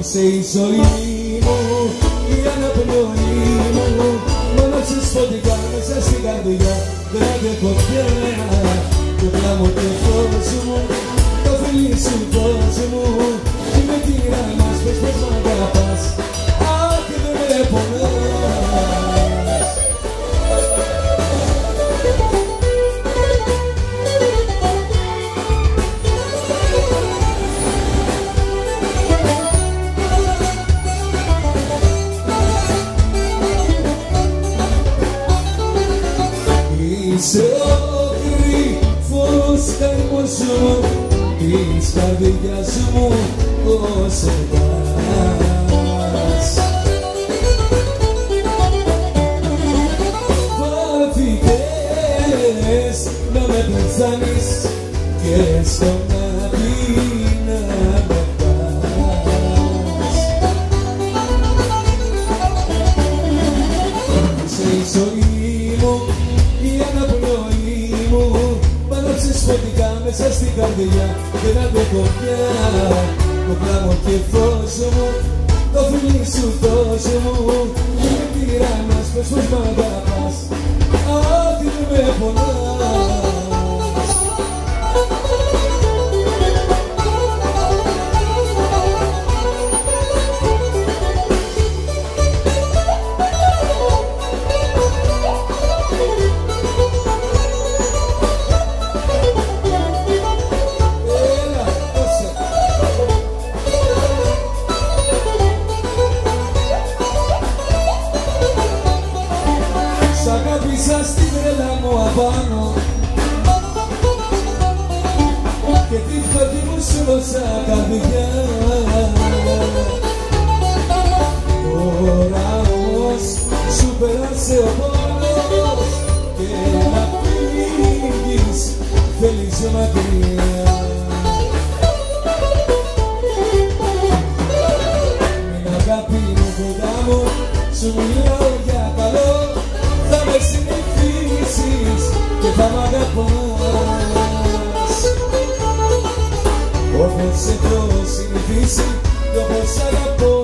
Είσαι η ζωή μου, η αναπνοή μου Μόνο ξεσφωτικά μέσα στην καρδιά δεν αντέχω πια Το κλάμο και φως μου, το φιλί σου φως μου Τι με τυράννας, πες πως μ' αγαπάς. Αχ, δεν με πονάς Είσαι ο κρυφός καημός μου της καρδιάς μου όσο πας. Φάθηκε να με πεθάνεις και στο καρδιά και να αντέχω πια. Το πλάμο και φως μου, το φιλί σου δώσ' μου. Με τυράννας πες πως μ' αγαπάς, αχ δεν με πονάς απάνω και τη φωτή μου σου δώσα καρδιά. Τώρα όμως σου πέρασε ο πόνος και να φύγεις θέλεις μακριά Μην αγάπη μου κοντά μου σου μιλάω για καλό θα με συνηθίσεις και θα μ' αγαπάς. Όπως έχω συνηθίσει και όπως αγαπώ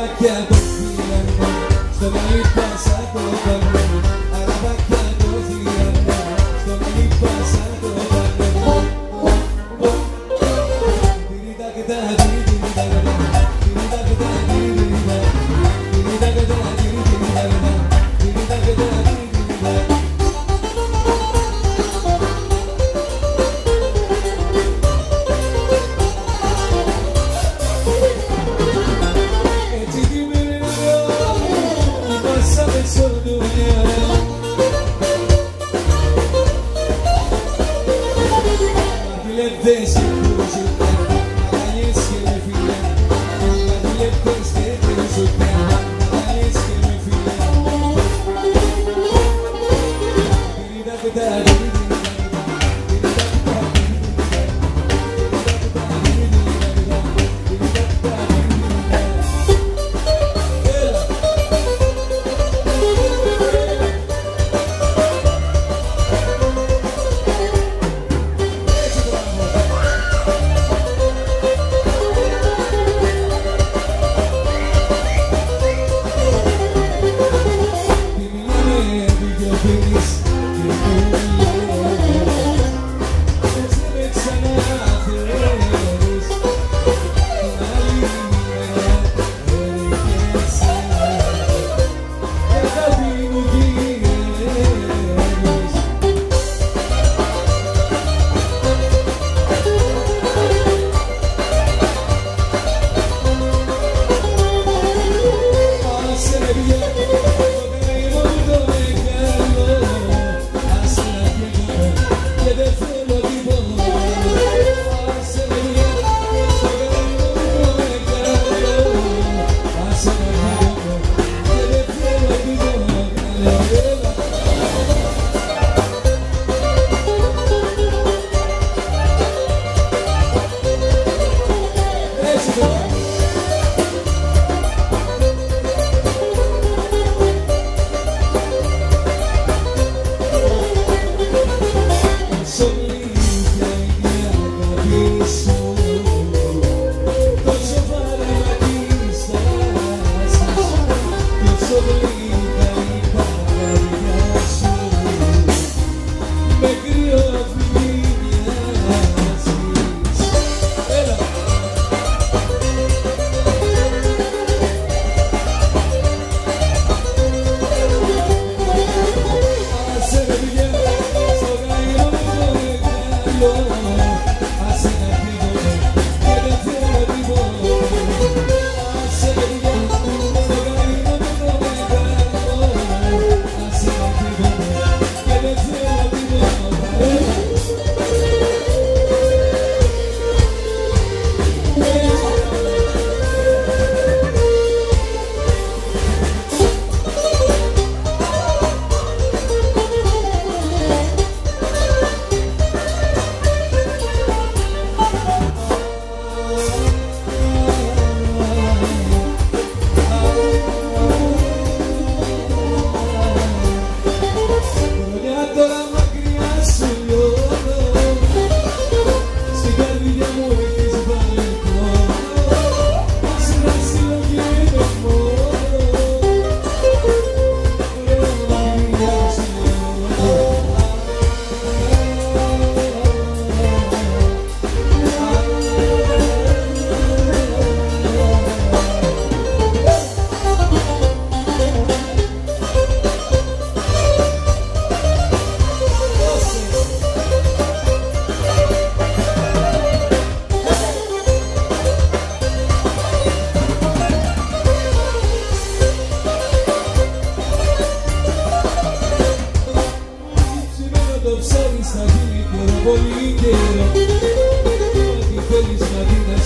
pakai berkilan Sebaik bahasa kau bangun Μαγιλεύτες και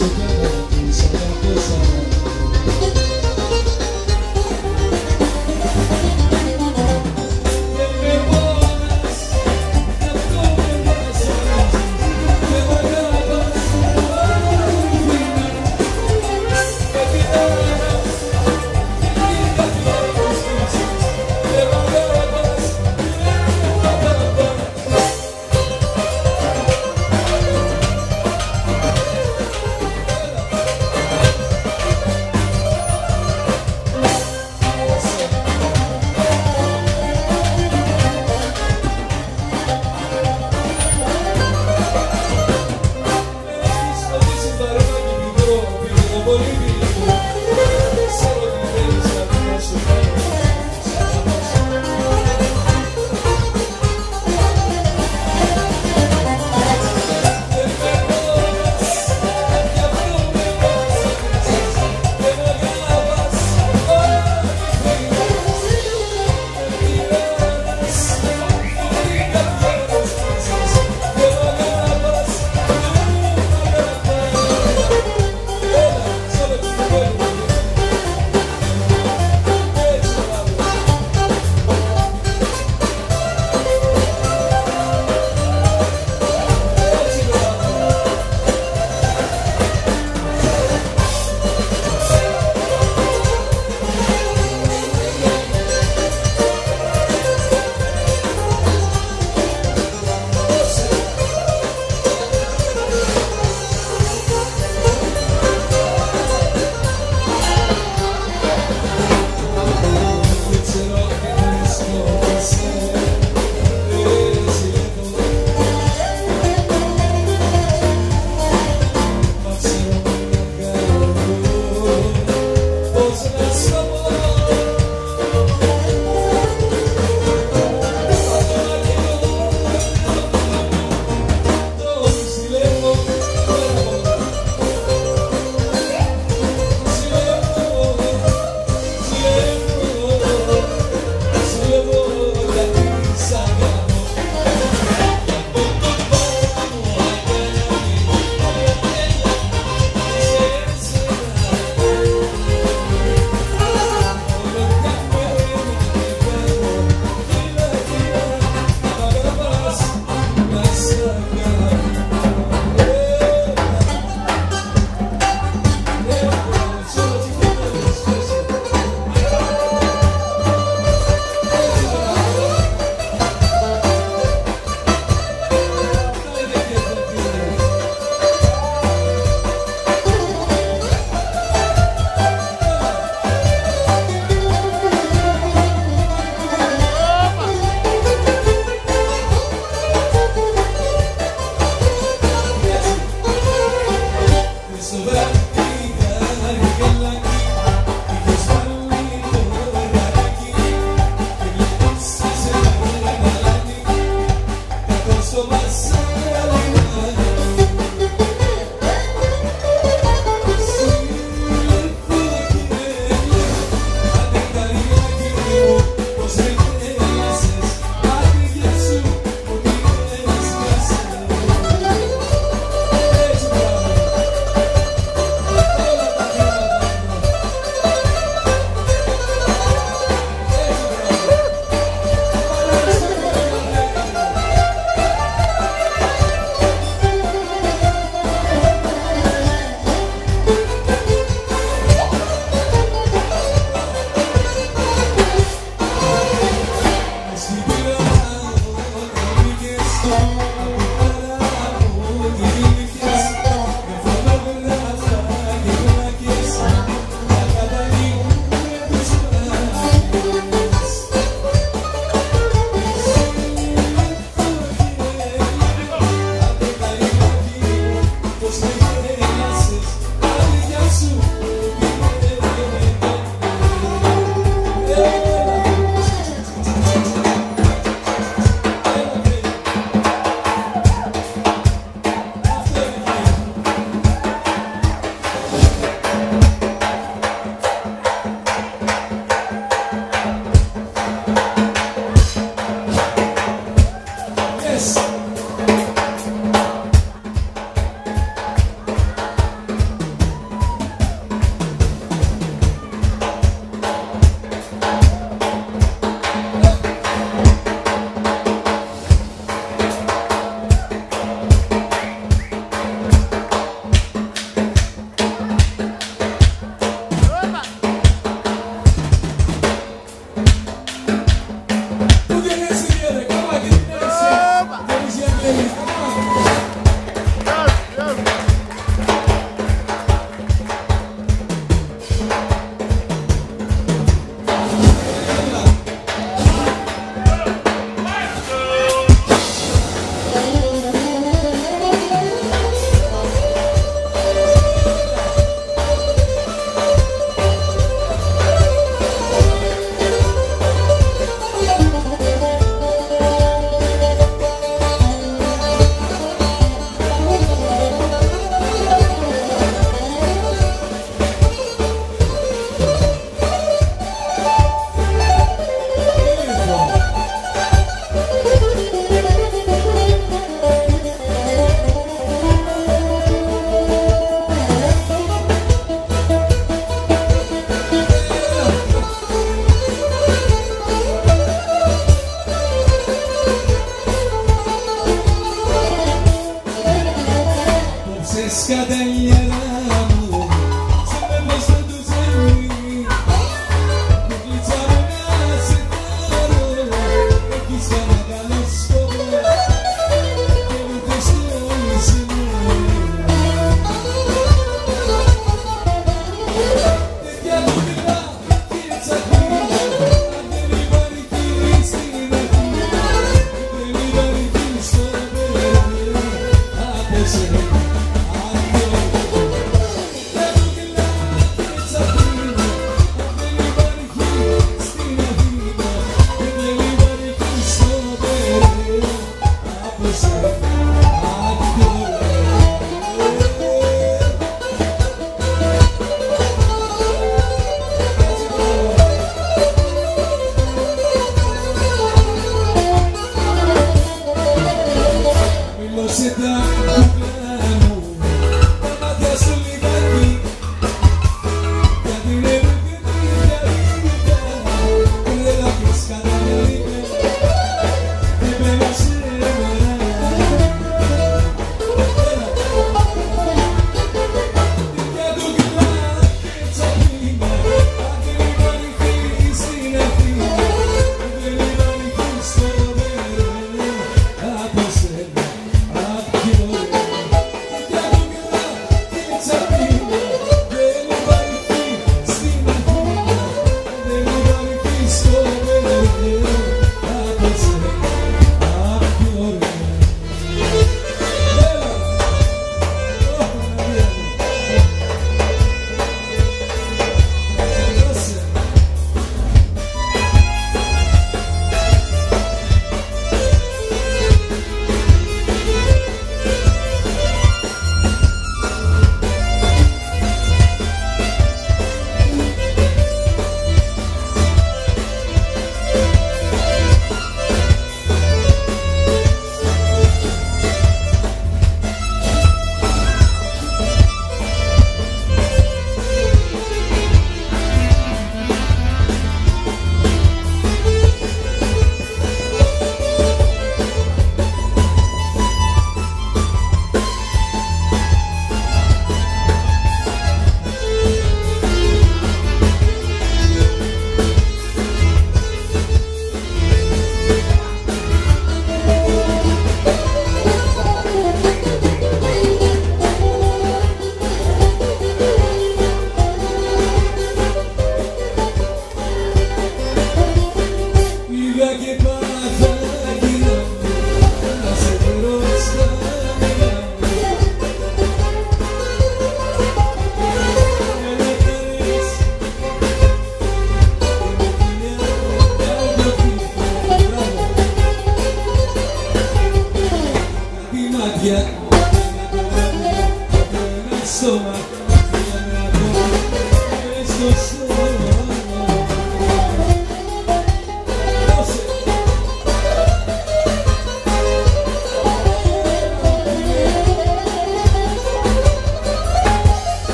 So good, so good, so